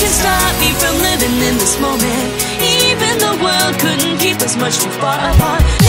can stop me from living in this moment. Even the world couldn't keep us much too far apart.